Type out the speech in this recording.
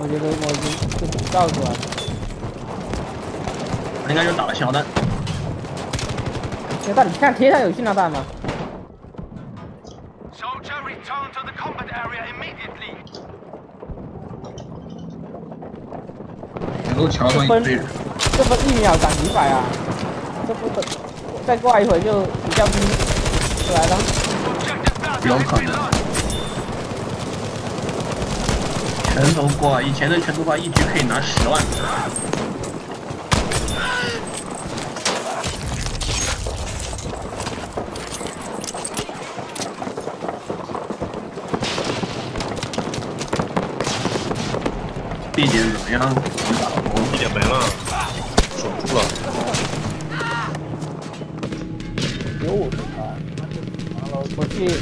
我觉得我已经就告诉了。应该就打了信号弹。那到底看贴上有信号弹吗？能够桥上一堆人。这不一秒涨几百啊？这不等再挂一会就比较低出来了。有可能。全都挂，以前的全都挂，一局可以拿十万。地点怎么样？地点没了，守住了。有我啊！我去。